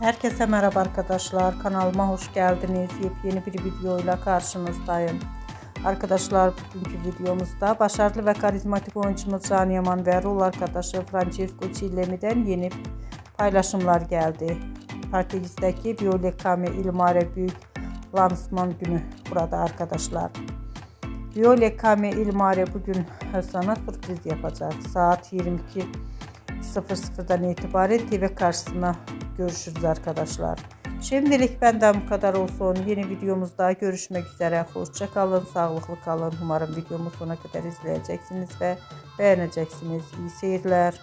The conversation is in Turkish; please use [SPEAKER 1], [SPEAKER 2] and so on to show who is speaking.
[SPEAKER 1] Herkese merhaba arkadaşlar. Kanalıma hoş geldiniz. Yepyeni bir videoyla karşınızdayım. Arkadaşlar bugünkü videomuzda başarılı ve karizmatik oyuncumuz Can Yaman ve rol arkadaşı Francesco Çillemi'den yeni paylaşımlar geldi. Partimizdeki Violet Kame İlmare Büyük lansman günü burada arkadaşlar. Violet Kame İlmare bugün sana sürpriz yapacak. Saat 22.00'dan itibaren TV karşısına görüşürüz arkadaşlar. Şimdilik benden bu kadar olsun. Yeni videomuzda görüşmek üzere. Hoşça kalın, sağlıklı kalın. Umarım videomu sona kadar izleyeceksiniz ve beğeneceksiniz. İyi seyirler.